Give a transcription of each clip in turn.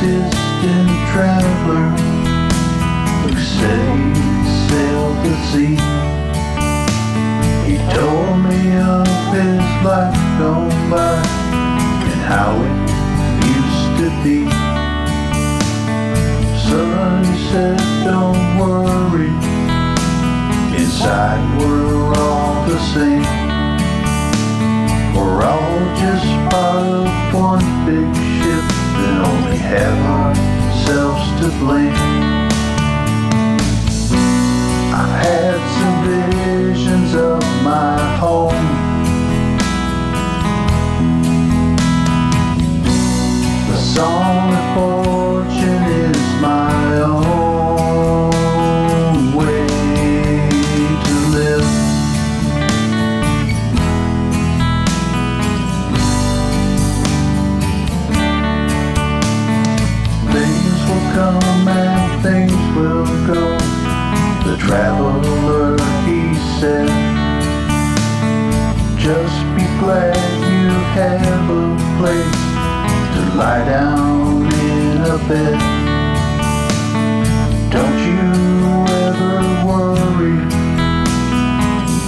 distant traveler who sailed, sailed the sea. He told me of his life gone by and how it used to be. Son, he said, don't worry, inside have ourselves to blame. Just be glad you have a place to lie down in a bed. Don't you ever worry,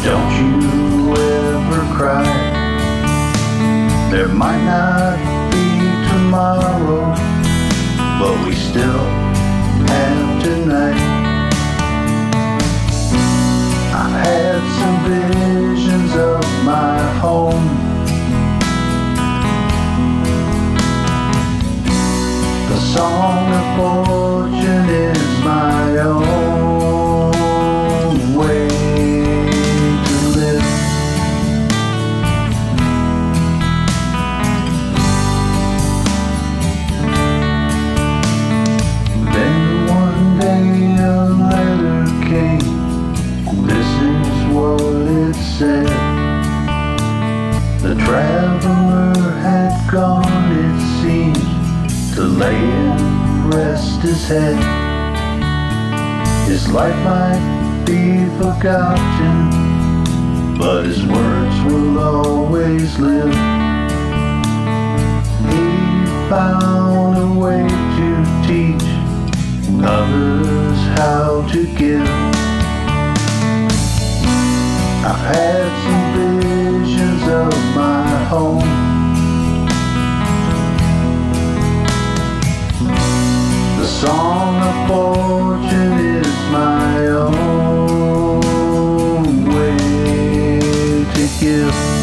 don't you ever cry. There might not be tomorrow, but we still Of fortune is my own way to live. Then one day a letter came. This is what it said. The traveler had gone, it seems, to lay rest his head. His life might be forgotten, but his words will always live. He found a way to teach others how to give. I've had some My fortune is my own way to give.